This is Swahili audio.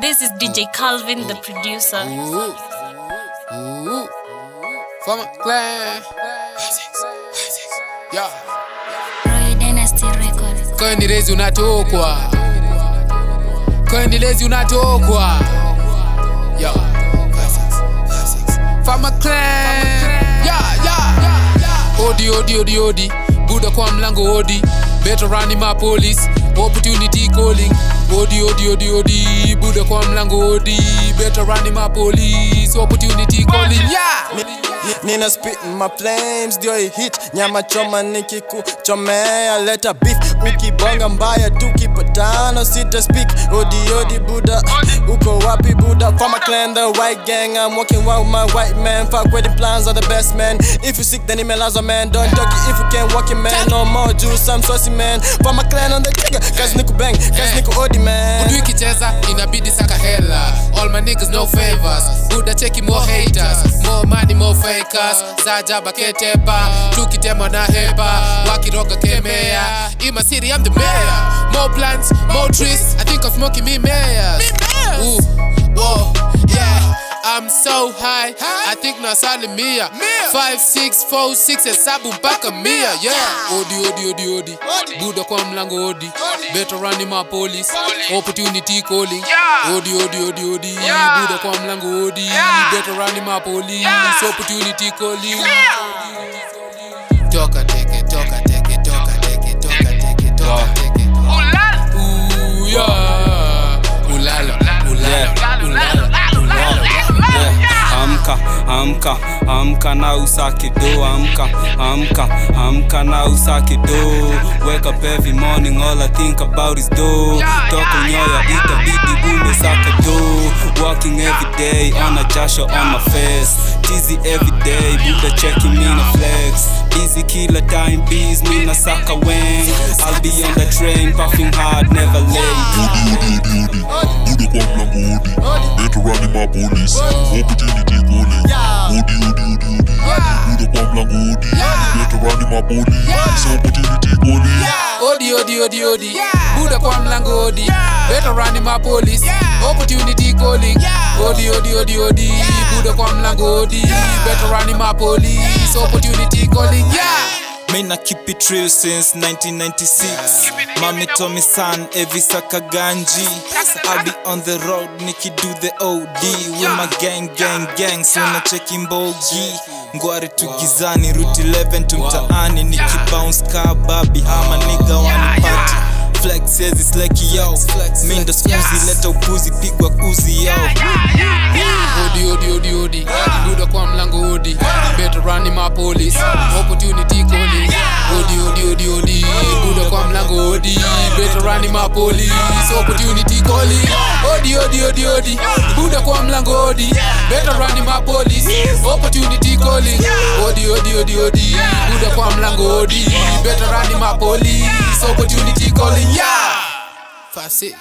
This is DJ Calvin, the producer. Ooh. Ooh. From Clan. Yeah. Roy Dynasty Record. Kweni lezi unatokwa. Kweni lezi unatokwa. Yeah. Clan. Odi, odi, odi, odi. Buda kwa mlango odi. Better run my police. Opportunity calling. Odi, odi, odi, odi. Buda kwa mlango odi. Better run my police. Opportunity calling. Yeah. Ni- Nina spit my flames ndio hit nyama choma nikikuchomea leta beef ukibonga mbaya tukipatana sita speak. Odi odi buda uko wapi buda for my clan the white gang. I'm walking with my white man. Fuck wedding plans are the best man. If you sick then imelazwa man. Don't talk if you can't walk it man. No more juice I'm saucy man. For my clan on the trigger kazi niku bang kazi niku odi man. Budu ikicheza inabidi saka hela. All my niggas no favors. Buda cheki more oh, money more fakers zaja ketepa tukitema na hepa wakiroga kemea. Ima siri I'm the mayor. More plants more trees I think of smoking me mayors. Ooh, I'm so high, I think nasali mia. Five, six, four, six, hesabu mpaka mia. Yeah. Odi, odi, odi, odi. Buda kwa mlango odi. Better run my police. Opportunity calling. Odi, odi, odi, odi. Buda kwa mlango odi. Better run my police. Opportunity calling. Toka teke, amka amka amka na usake do amka amka amka na usake do wake up every morning all i think about is do toka nyoya itabidi bunde saka do walking every day on a jasho on my face tizi every day buda checking me na flex busy killer time bees me na saka wang i'll be on the train puffing hard never late Buda kwa mlango odi Better run my police Opportunity Mlango odi Better run my police Opportunity calling Odi, odi, odi, odi. Buda kwa mlango odi. Better run my police Opportunity calling. Odi, odi, odi, odi. Buda kwa mlango odi. Better run my police Opportunity calling. Yeah. Me na keep it real since 1996 Mommy told me son every saka ganji. I'll be on the road Nikki do the OD With my gang gang gang. So Sina cheki mbogi Ngwari tugizani Route 11 tumtaani Niki bounce ka babi Ama nigga wanipati Flex says it's like yo. Mindo skuzi leta upuzi pigwa kuzi yo. Odi, odi, odi, odi. Buda kwa mlango odi. Better run my police. Opportunity Better mapoli so Opportunity goli. Odi, odi, odi, odi. Buda kwa mlango odi. Better run ni mapoli Opportunity goli. Odi, odi, odi, odi. Buda kwa mlango odi. Better run ni mapoli so Opportunity goli Yeah. Five, six